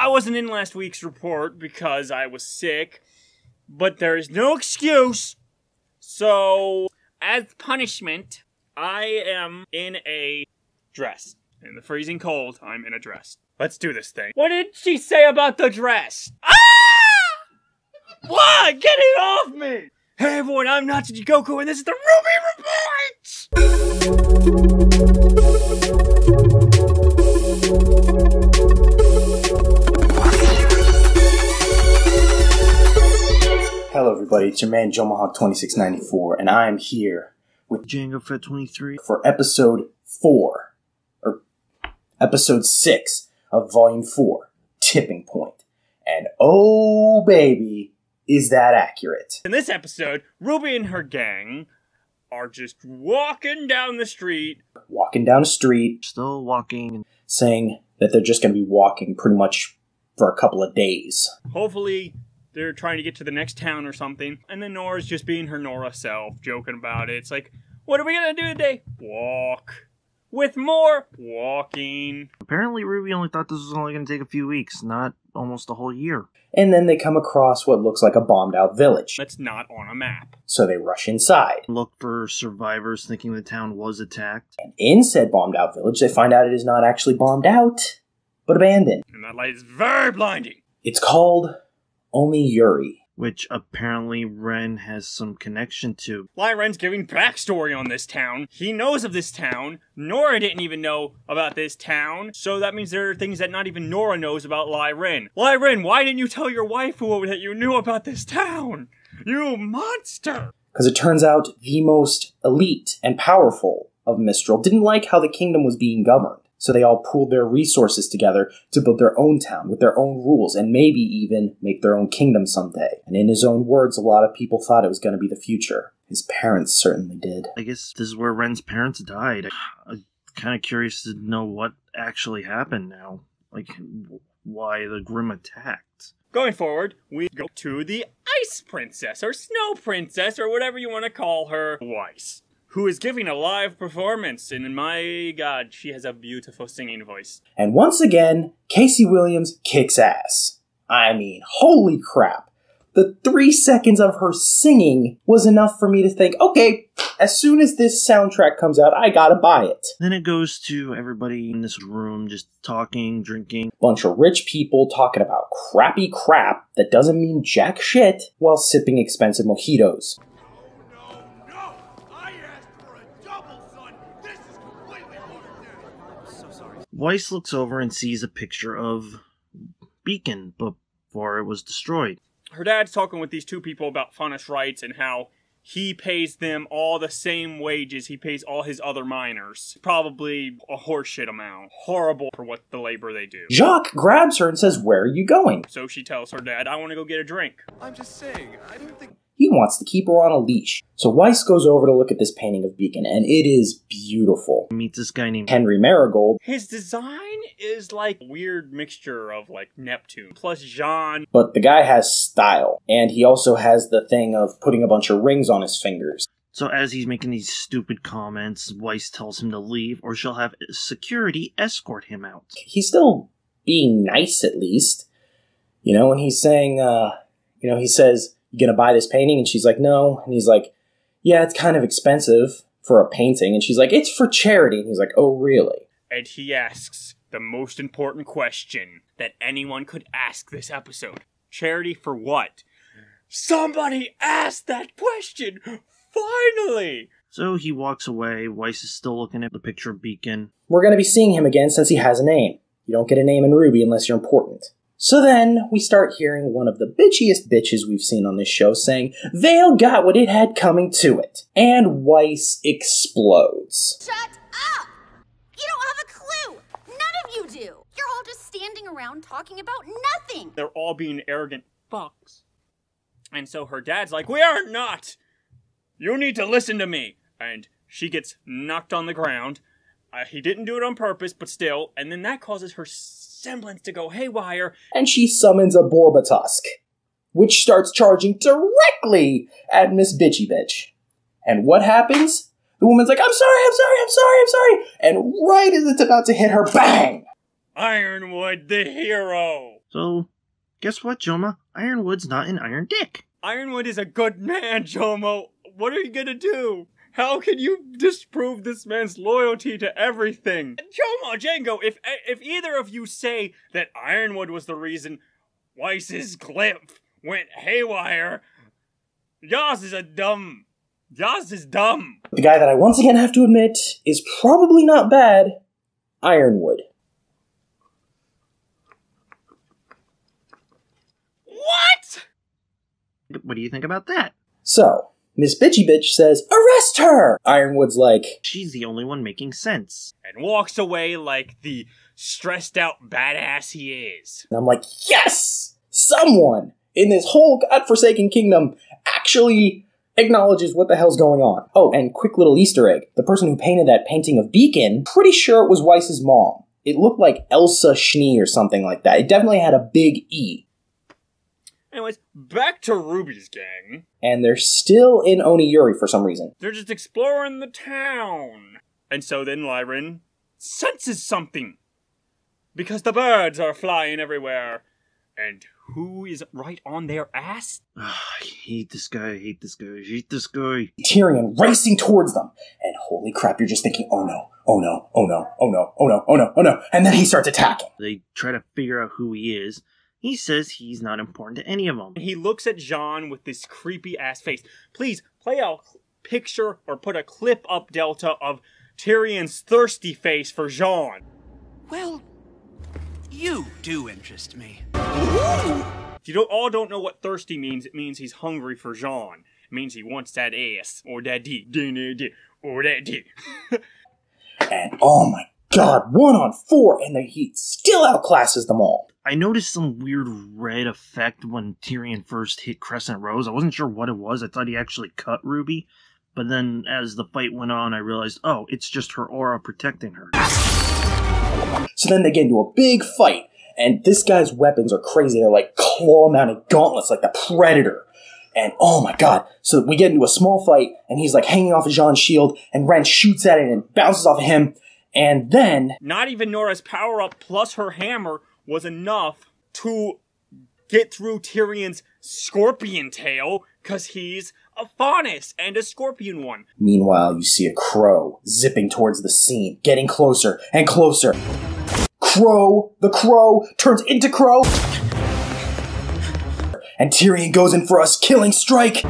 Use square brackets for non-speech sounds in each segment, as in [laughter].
I wasn't in last week's report because I was sick, but there is no excuse. So, as punishment, I am in a dress. In the freezing cold, I'm in a dress. Let's do this thing. What did she say about the dress? Ah! What? Get it off me! Hey everyone, I'm Natsuji Goku, and this is the Ruby Report! Everybody. It's your man Joe Mahawk 2694, and I am here with Django Fett 23. for episode four, or episode six of volume four, Tipping Point. And oh, baby, is that accurate? In this episode, Ruby and her gang are just walking down the street. Walking down a street, Still walking. saying that they're just going to be walking pretty much for a couple of days. Hopefully, they're trying to get to the next town or something. And then Nora's just being her Nora self, joking about it. It's like, what are we gonna do today? Walk. With more walking. Apparently, Ruby only thought this was only going to take a few weeks, not almost a whole year. And then they come across what looks like a bombed out village. That's not on a map. So they rush inside. Look for survivors thinking the town was attacked. And in said bombed out village, they find out it is not actually bombed out, but abandoned. And that light is very blinding. It's called Oniyuri. Which apparently Ren has some connection to. Why Lie Ren's giving backstory on this town. He knows of this town. Nora didn't even know about this town. So that means there are things that not even Nora knows about Lie Ren. Lyren, why didn't you tell your waifu that you knew about this town? You monster! Because it turns out the most elite and powerful of Mistral didn't like how the kingdom was being governed. So they all pooled their resources together to build their own town with their own rules and maybe even make their own kingdom someday. And in his own words, a lot of people thought it was going to be the future. His parents certainly did. I guess this is where Ren's parents died. I'm kind of curious to know what actually happened now. Like, why the Grimm attacked. Going forward, we go to the Ice Princess, or Snow Princess, or whatever you want to call her, Weiss, who is giving a live performance. And my god, she has a beautiful singing voice. And once again, Casey Williams kicks ass. I mean, holy crap. The three seconds of her singing was enough for me to think, okay, as soon as this soundtrack comes out, I gotta buy it. Then it goes to everybody in this room just talking, drinking. Bunch of rich people talking about crappy crap that doesn't mean jack shit while sipping expensive mojitos. Weiss looks over and sees a picture of Beacon before it was destroyed. Her dad's talking with these two people about Faunus rights and how he pays them all the same wages he pays all his other miners. Probably a horseshit amount. Horrible for what the labor they do. Jacques grabs her and says, Where are you going? So she tells her dad, I want to go get a drink. I'm just saying, I don't think. He wants to keep her on a leash. So Weiss goes over to look at this painting of Beacon, and it is beautiful. Meets this guy named Henry Marigold His design is like a weird mixture of like Neptune plus Jaune. but the guy has style. And he also has the thing of putting a bunch of rings on his fingers. So as he's making these stupid comments, Weiss tells him to leave or she'll have security escort him out. He's still being nice, at least. You know, and he's saying, uh, you know, he says, You gonna buy this painting? And she's like, No. And he's like, Yeah, it's kind of expensive for a painting. And she's like, It's for charity. And he's like, Oh, really? And he asks the most important question that anyone could ask this episode Charity for what? Somebody asked that question! Finally! So he walks away. Weiss is still looking at the picture of Beacon. We're gonna be seeing him again since he has a name. You don't get a name in Ruby unless you're important. So then we start hearing one of the bitchiest bitches we've seen on this show saying, Vale got what it had coming to it. And Weiss explodes. Shut up! You don't have a clue! None of you do! You're all just standing around talking about nothing! They're all being arrogant fucks. And so her dad's like, We are not! You need to listen to me! And she gets knocked on the ground. Uh, he didn't do it on purpose, but still. And then that causes her semblance to go haywire. and she summons a Boarbatusk, which starts charging directly at Miss Bitchy Bitch. And what happens? The woman's like, I'm sorry, I'm sorry, I'm sorry, I'm sorry. And right as it's about to hit her, bang! Ironwood the hero! So, guess what, Joma? Ironwood's not an Iron Dick. Ironwood is a good man, Jomo. What are you gonna do? How can you disprove this man's loyalty to everything? Jomo, Django, if if either of you say that Ironwood was the reason Weiss's glyph went haywire, Yas is a dumb. Yas is dumb. The guy that I once again have to admit is probably not bad Ironwood. What? What do you think about that? So, Miss Bitchy Bitch says, Arrest her! Ironwood's like, She's the only one making sense. And walks away like the stressed out badass he is. and I'm like, Yes! Someone in this whole godforsaken kingdom actually acknowledges what the hell's going on. Oh, and quick little Easter egg. The person who painted that painting of Beacon, pretty sure it was Weiss's mom. It looked like Elsa Schnee or something like that. It definitely had a big E. Anyways, back to Ruby's gang. And they're still in Oniyuri for some reason. They're just exploring the town. And so then Lie Ren senses something. Because the birds are flying everywhere. And who is right on their ass? Ah, I hate this guy, I hate this guy, I hate this guy. Tyrian racing towards them. And holy crap, you're just thinking, oh no, oh no, oh no, oh no, oh no, oh no, oh no. And then he starts attacking. They try to figure out who he is. He says he's not important to any of them. And he looks at Jaune with this creepy ass face. Please play a picture or put a clip up, Delta, of Tyrian's thirsty face for Jaune. Well, you do interest me. If you don't, all don't know what thirsty means, it means he's hungry for Jaune. It means he wants that ass, or that D, or that D. [laughs] And oh my god, one on four, and the Heat still outclasses them all. I noticed some weird red effect when Tyrian first hit Crescent Rose. I wasn't sure what it was. I thought he actually cut Ruby. But then as the fight went on, I realized, oh, it's just her aura protecting her. So then they get into a big fight, and this guy's weapons are crazy. They're like claw mounted gauntlets, like the Predator. And oh my god. So we get into a small fight, and he's like hanging off of Jaune's shield, and Ren shoots at it and bounces off of him. And then Not even Nora's power up plus her hammer was enough to get through Tyrian's scorpion tail, because he's a faunus and a scorpion one. Meanwhile, you see a crow zipping towards the scene, getting closer and closer. Qrow, the crow turns into Qrow. And Tyrian goes in for us killing strike.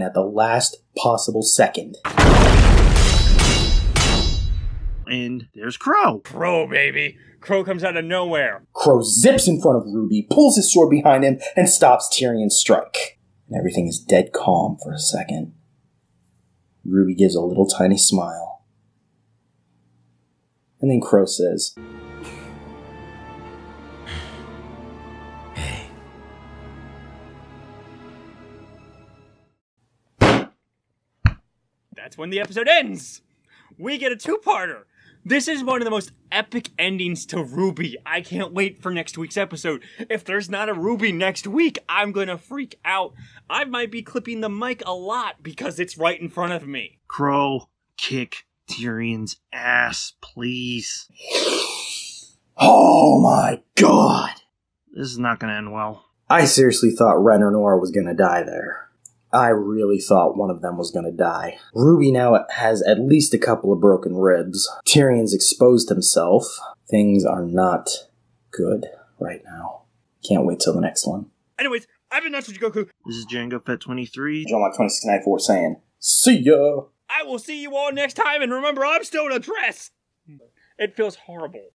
And at the last possible second, And there's Qrow. Qrow, baby. Qrow comes out of nowhere. Qrow zips in front of Ruby, pulls his sword behind him, and stops Tyrian's strike. And everything is dead calm for a second. Ruby gives a little tiny smile. And then Qrow says, That's when the episode ends. We get a two-parter. This is one of the most epic endings to Ruby. I can't wait for next week's episode. If there's not a Ruby next week, I'm gonna freak out. I might be clipping the mic a lot because it's right in front of me. Qrow, kick Tyrian's ass, please. [sighs] Oh my god! This is not gonna end well. I seriously thought Ren or Nora was gonna die there. I really thought one of them was gonna die. Ruby now has at least a couple of broken ribs. Tyrian's exposed himself. Things are not good right now. Can't wait till the next one. Anyways, I've been Natsuki Goku. This is Django Fett 23. John Lock 2694 saying, See ya! I will see you all next time, and remember, I'm still in a dress. It feels horrible.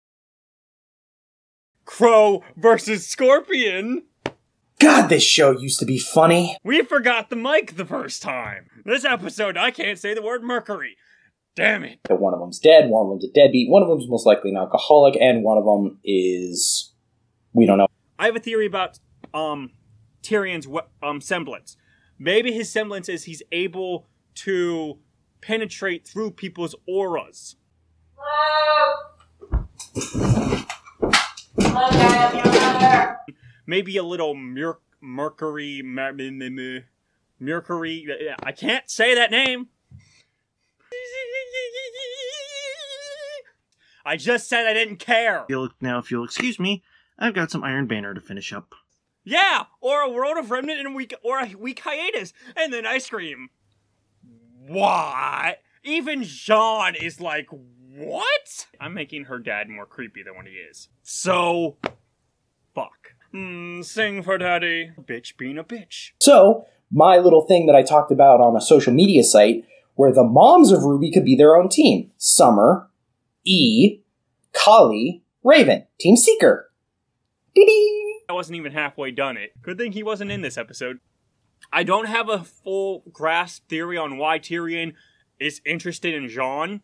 Qrow versus Scorpion. God, this show used to be funny. We forgot the mic the first time. This episode, I can't say the word Mercury. Damn it. That one of them's dead, one of them's a deadbeat, one of them's most likely an alcoholic, and one of them is. We don't know. I have a theory about um Tyrian's we- um semblance. Maybe his semblance is he's able to penetrate through people's auras. Maybe a little mer- Mercury, mer- mer- mer- mer- Mercury. I can't say that name. I just said I didn't care. Now, if you'll excuse me, I've got some Iron Banner to finish up. Yeah, or a World of Remnant and a week, or a week hiatus, and then ice cream. What? Even Jaune is like, what? I'm making her dad more creepy than what he is. So, fuck. Mm, sing for daddy. Bitch being a bitch. So, my little thing that I talked about on a social media site where the moms of Ruby could be their own team Summer, E, Kali, Raven, Team Seeker. Dee-dee. I wasn't even halfway done it. Good thing he wasn't in this episode. I don't have a full grasp theory on why Tyrian is interested in Jaune,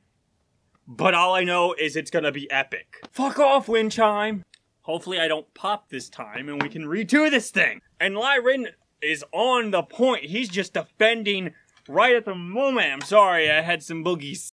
but all I know is it's gonna be epic. Fuck off, wind chime. Hopefully I don't pop this time and we can redo this thing. And Lie Ren is on the point. He's just defending right at the moment. I'm sorry, I had some boogies.